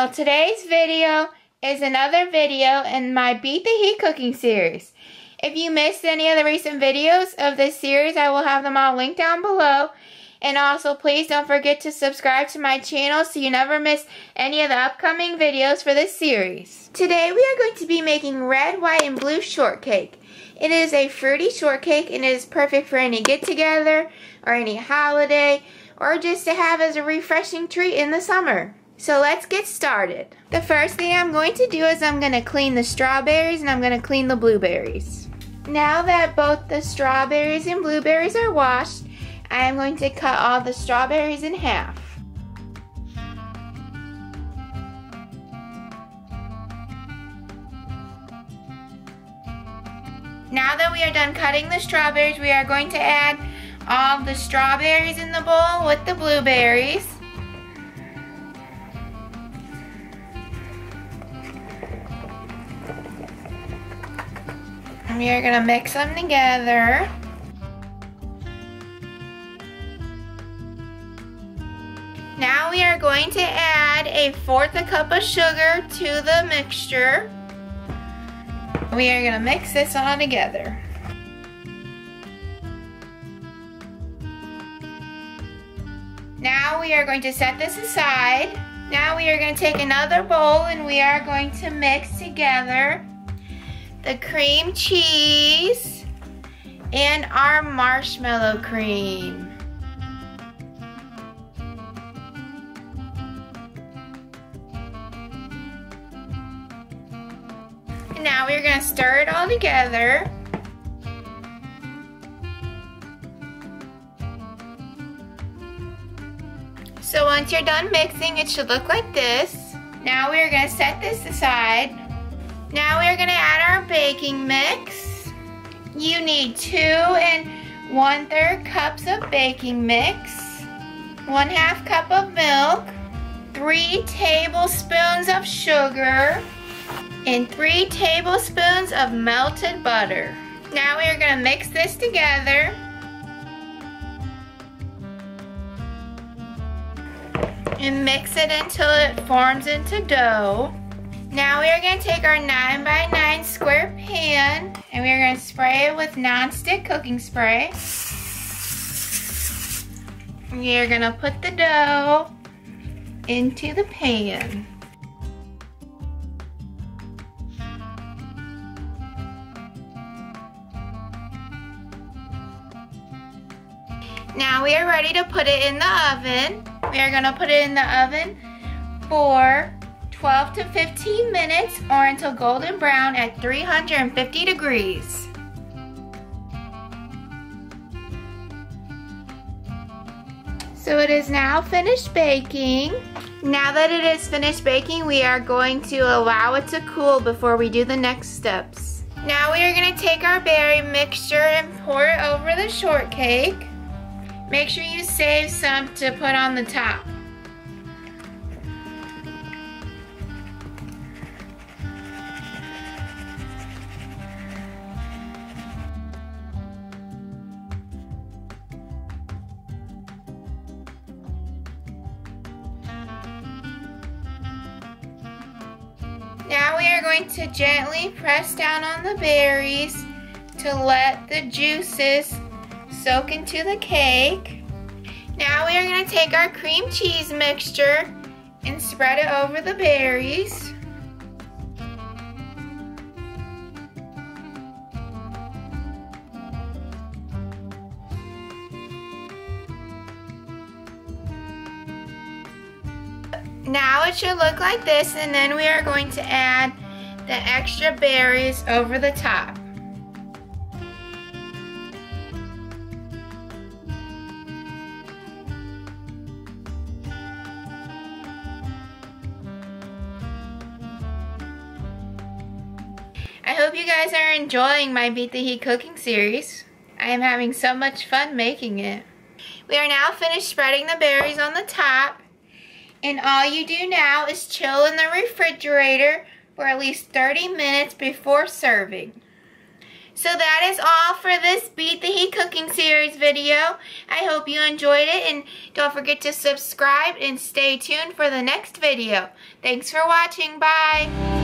channel. Today's video is another video in my Beat the Heat cooking series. If you missed any of the recent videos of this series, I will have them all linked down below. And also, please don't forget to subscribe to my channel so you never miss any of the upcoming videos for this series. Today, we are going to be making red, white, and blue shortcake. It is a fruity shortcake and it is perfect for any get-together or any holiday or just to have as a refreshing treat in the summer. So let's get started. The first thing I'm going to do is I'm going to clean the strawberries and I'm going to clean the blueberries. Now that both the strawberries and blueberries are washed, I am going to cut all the strawberries in half. Now that we are done cutting the strawberries, we are going to add all the strawberries in the bowl with the blueberries. We are going to mix them together. Now we are going to add a fourth a cup of sugar to the mixture. We are going to mix this all together. Now we are going to set this aside. Now we are going to take another bowl and we are going to mix together the cream cheese and our marshmallow cream. And now we're to stir it all together. So once you're done mixing, it should look like this. Now we're gonna set this aside. Now we're gonna add our baking mix. You need two and one third cups of baking mix, one half cup of milk, three tablespoons of sugar, and three tablespoons of melted butter. Now we are gonna mix this together. and mix it until it forms into dough. Now we are going to take our 9 by 9 square pan and we are going to spray it with non-stick cooking spray. We are going to put the dough into the pan. Now we are ready to put it in the oven. We are gonna put it in the oven for 12 to 15 minutes or until golden brown at 350 degrees. So it is now finished baking. Now that it is finished baking, we are going to allow it to cool before we do the next steps. Now we are gonna take our berry mixture and pour it over the shortcake. Make sure you save some to put on the top. We are going to gently press down on the berries to let the juices soak into the cake. Now we are going to take our cream cheese mixture and spread it over the berries. Now it should look like this and then we are going to add the extra berries over the top. I hope you guys are enjoying my Beat the Heat cooking series. I am having so much fun making it. We are now finished spreading the berries on the top. And all you do now is chill in the refrigerator for at least 30 minutes before serving. So that is all for this Beat the Heat Cooking Series video. I hope you enjoyed it and don't forget to subscribe and stay tuned for the next video. Thanks for watching. Bye.